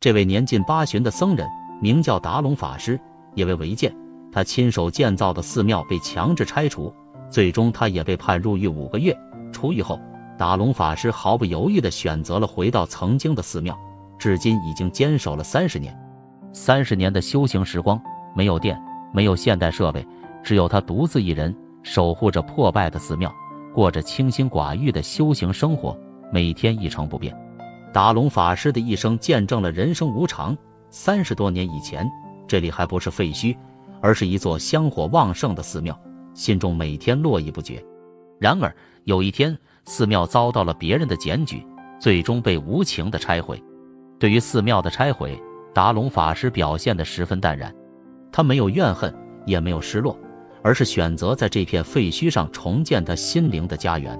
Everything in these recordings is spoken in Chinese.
这位年近八旬的僧人名叫达隆法师，因为违建，他亲手建造的寺庙被强制拆除，最终他也被判入狱五个月。出狱后，达隆法师毫不犹豫地选择了回到曾经的寺庙，至今已经坚守了三十年。三十年的修行时光，没有电，没有现代设备，只有他独自一人守护着破败的寺庙，过着清心寡欲的修行生活，每天一成不变。达龙法师的一生见证了人生无常。三十多年以前，这里还不是废墟，而是一座香火旺盛的寺庙，心中每天络绎不绝。然而有一天，寺庙遭到了别人的检举，最终被无情的拆毁。对于寺庙的拆毁，达龙法师表现得十分淡然，他没有怨恨，也没有失落，而是选择在这片废墟上重建他心灵的家园。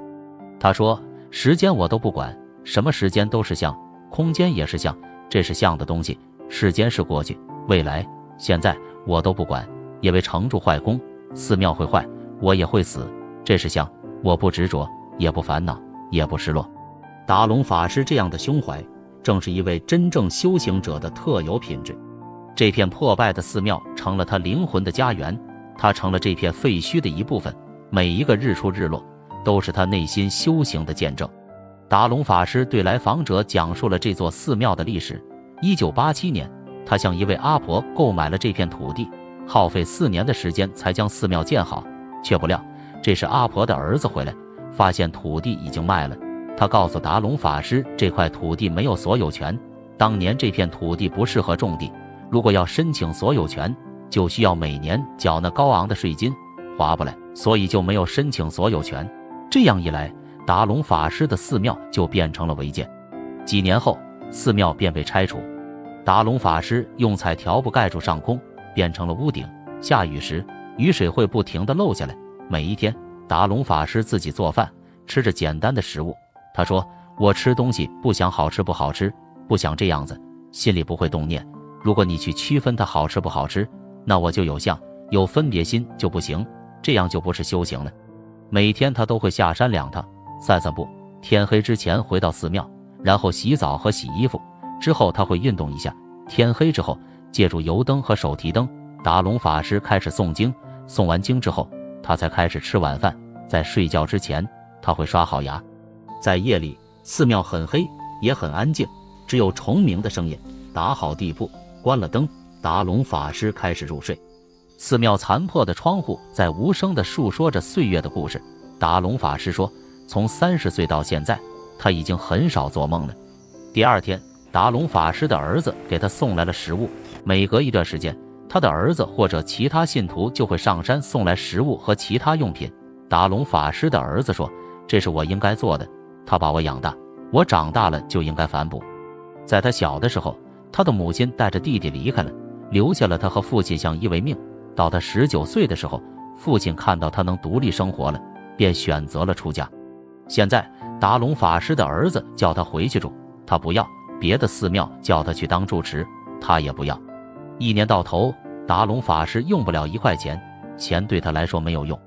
他说：“时间我都不管。”什么时间都是相，空间也是相，这是相的东西。时间是过去、未来、现在，我都不管，因为成住坏空，寺庙会坏，我也会死，这是相，我不执着，也不烦恼，也不失落。达龙法师这样的胸怀，正是一位真正修行者的特有品质。这片破败的寺庙成了他灵魂的家园，他成了这片废墟的一部分。每一个日出日落，都是他内心修行的见证。达龙法师对来访者讲述了这座寺庙的历史。一九八七年，他向一位阿婆购买了这片土地，耗费四年的时间才将寺庙建好。却不料，这时阿婆的儿子回来，发现土地已经卖了。他告诉达龙法师，这块土地没有所有权。当年这片土地不适合种地，如果要申请所有权，就需要每年缴纳高昂的税金，划不来，所以就没有申请所有权。这样一来，达龙法师的寺庙就变成了违建，几年后，寺庙便被拆除。达龙法师用彩条布盖住上空，变成了屋顶。下雨时，雨水会不停地漏下来。每一天，达龙法师自己做饭，吃着简单的食物。他说：“我吃东西不想好吃不好吃，不想这样子，心里不会动念。如果你去区分它好吃不好吃，那我就有相，有分别心就不行，这样就不是修行了。”每天他都会下山两趟。散散步，天黑之前回到寺庙，然后洗澡和洗衣服。之后他会运动一下。天黑之后，借助油灯和手提灯，达龙法师开始诵经。诵完经之后，他才开始吃晚饭。在睡觉之前，他会刷好牙。在夜里，寺庙很黑，也很安静，只有虫鸣的声音。打好地铺，关了灯，达龙法师开始入睡。寺庙残破的窗户在无声地述说着岁月的故事。达龙法师说。从三十岁到现在，他已经很少做梦了。第二天，达龙法师的儿子给他送来了食物。每隔一段时间，他的儿子或者其他信徒就会上山送来食物和其他用品。达龙法师的儿子说：“这是我应该做的，他把我养大，我长大了就应该反哺。”在他小的时候，他的母亲带着弟弟离开了，留下了他和父亲相依为命。到他十九岁的时候，父亲看到他能独立生活了，便选择了出家。现在达龙法师的儿子叫他回去住，他不要；别的寺庙叫他去当住持，他也不要。一年到头，达龙法师用不了一块钱，钱对他来说没有用。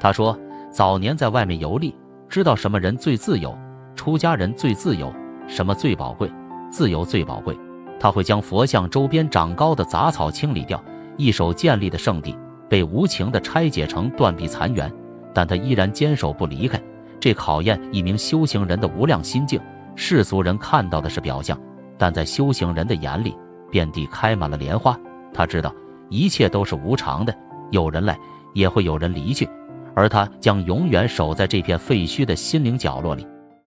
他说，早年在外面游历，知道什么人最自由，出家人最自由，什么最宝贵，自由最宝贵。他会将佛像周边长高的杂草清理掉，一手建立的圣地被无情的拆解成断壁残垣，但他依然坚守不离开。这考验一名修行人的无量心境。世俗人看到的是表象，但在修行人的眼里，遍地开满了莲花。他知道一切都是无常的，有人来，也会有人离去，而他将永远守在这片废墟的心灵角落里。